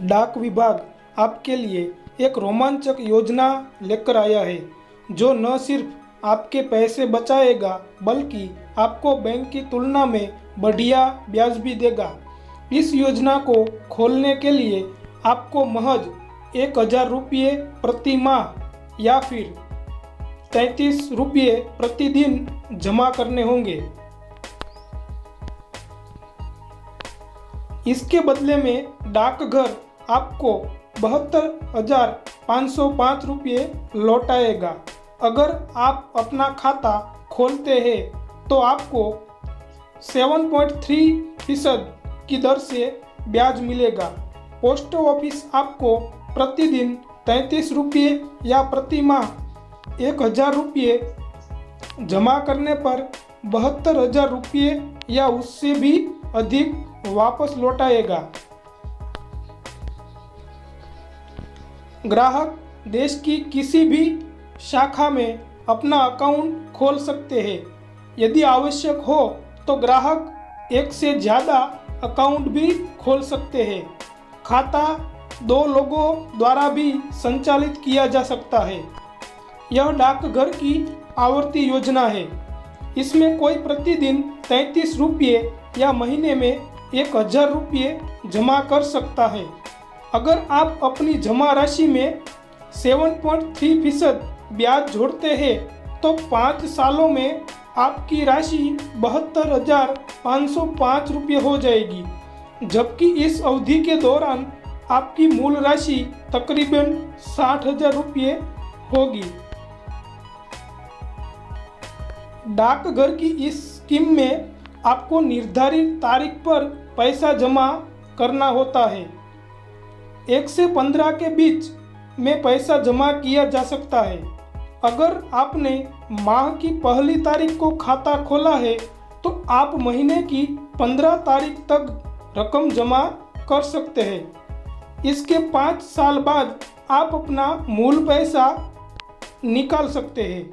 डाक विभाग आपके लिए एक रोमांचक योजना लेकर आया है, जो न सिर्फ़ आपके पैसे बचाएगा, बल्कि आपको बैंक की तुलना में बढ़िया ब्याज भी देगा। इस योजना को खोलने के लिए आपको महज एक हज़ार रुपये प्रति माह या फिर तैंतीस रुपये प्रतिदिन जमा करने होंगे। इसके बदले में डाकघर आपको बहत्तर हज़ार पाँच सौ पाँच रुपये लौटाएगा। अगर आप अपना खाता खोलते हैं तो आपको 7.3 फ़ीसद की दर से ब्याज मिलेगा। पोस्ट ऑफ़िस आपको प्रतिदिन तैंतीस रुपये या प्रति माह एक हज़ार रुपये जमा करने पर बहत्तर हज़ार रुपये या उससे भी अधिक वापस लौटाएगा। ग्राहक देश की किसी भी शाखा में अपना अकाउंट खोल सकते हैं। यदि आवश्यक हो तो ग्राहक एक से ज़्यादा अकाउंट भी खोल सकते हैं। खाता दो लोगों द्वारा भी संचालित किया जा सकता है। यह डाकघर की आवर्ती योजना है। इसमें कोई प्रतिदिन तैंतीस रुपये या महीने में एक हज़ार रुपये जमा कर सकता है। अगर आप अपनी जमा राशि में 7.3 फ़ीसद ब्याज जोड़ते हैं तो पाँच सालों में आपकी राशि बहत्तर हज़ार पाँच सौ पाँच रुपये हो जाएगी। जबकि इस अवधि के दौरान आपकी मूल राशि तकरीबन साठ हज़ार रुपये होगी। डाकघर की इस स्कीम में आपको निर्धारित तारीख पर पैसा जमा करना होता है। एक से पंद्रह के बीच में पैसा जमा किया जा सकता है। अगर आपने माह की पहली तारीख को खाता खोला है तो आप महीने की पंद्रह तारीख तक रकम जमा कर सकते हैं। इसके पाँच साल बाद आप अपना मूल पैसा निकाल सकते हैं।